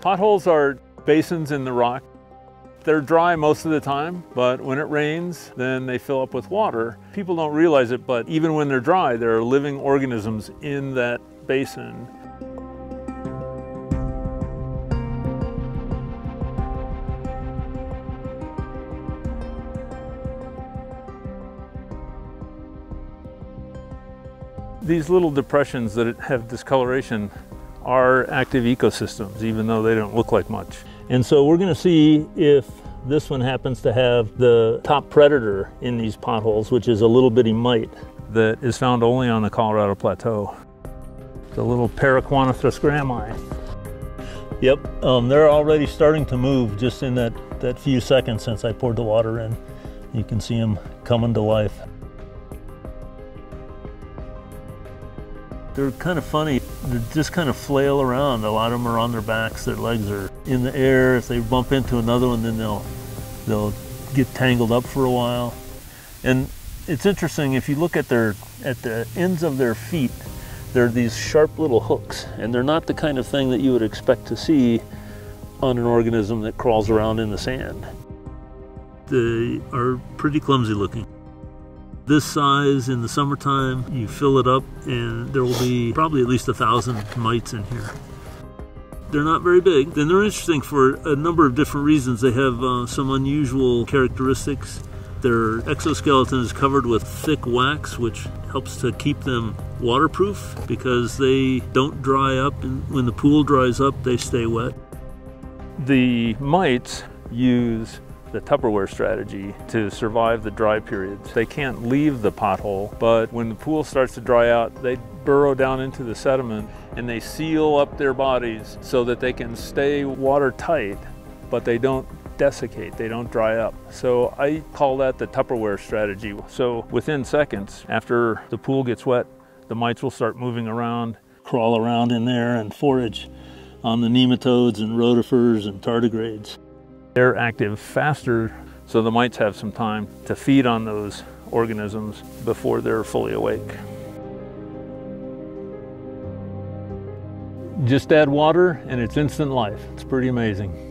Potholes are basins in the rock. They're dry most of the time, but when it rains, then they fill up with water. People don't realize it, but even when they're dry, there are living organisms in that basin. These little depressions that have discoloration are active ecosystems, even though they don't look like much. And so we're gonna see if this one happens to have the top predator in these potholes, which is a little bitty mite that is found only on the Colorado Plateau. The little Paraquanothrus grahami. Yep, um, they're already starting to move just in that, that few seconds since I poured the water in. You can see them coming to life. They're kind of funny. They just kind of flail around. A lot of them are on their backs. Their legs are in the air. If they bump into another one, then they'll they'll get tangled up for a while. And it's interesting if you look at their at the ends of their feet, they're these sharp little hooks, and they're not the kind of thing that you would expect to see on an organism that crawls around in the sand. They are pretty clumsy looking this size in the summertime, you fill it up and there will be probably at least a thousand mites in here. They're not very big, and they're interesting for a number of different reasons. They have uh, some unusual characteristics. Their exoskeleton is covered with thick wax, which helps to keep them waterproof because they don't dry up, and when the pool dries up, they stay wet. The mites use the Tupperware strategy to survive the dry periods. They can't leave the pothole, but when the pool starts to dry out, they burrow down into the sediment and they seal up their bodies so that they can stay watertight, but they don't desiccate, they don't dry up. So I call that the Tupperware strategy. So within seconds, after the pool gets wet, the mites will start moving around, crawl around in there and forage on the nematodes and rotifers and tardigrades. They're active faster, so the mites have some time to feed on those organisms before they're fully awake. Just add water and it's instant life. It's pretty amazing.